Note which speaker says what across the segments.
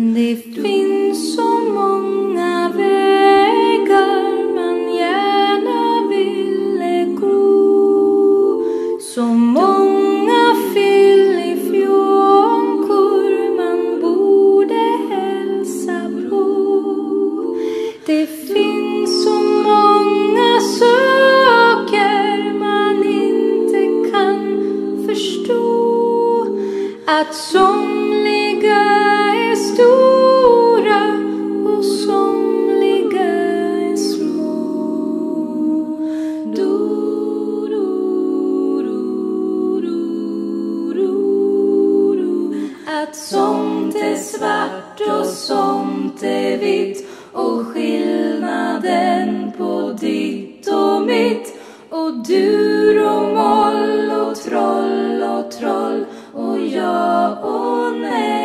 Speaker 1: Det finns så många vägar man gärna ville gå. Så många filifjonkor man borde hälsa på. Det finns så många saker man inte kan förstå. Att sång Somt är svart och somt är vitt. Och skillnaden på ditt och mitt. Och dur och moll och troll och troll. Och ja och nej.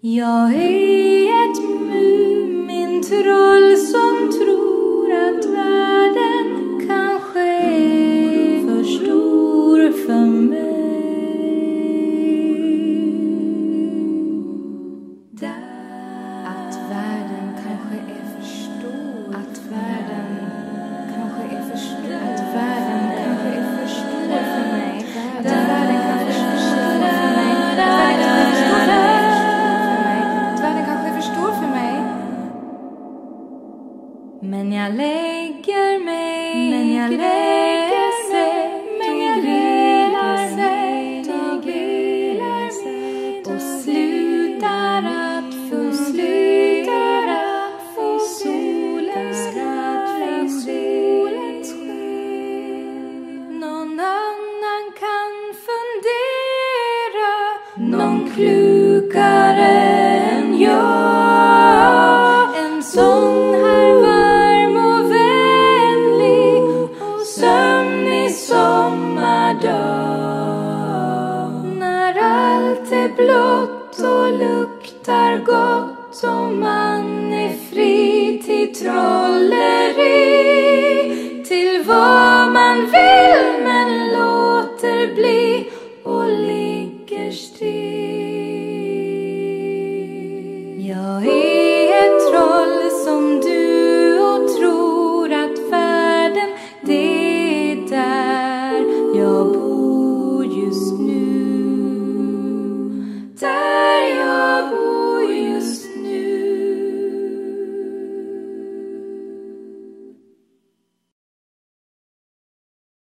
Speaker 1: Jag är ett Mumintroll som Att världen kanske är för stor. Att världen kanske är för stor. Att världen kanske är för stor för mig. Att världen kanske är för stor för mig. Att världen kanske är för stor för mig. Men jag lägger mig Men jag lägger någon klokare än jag. En sån här varm och vänlig och sömnig sommardag. När allt är blått och luktar gott och man är fri till trollen your ear.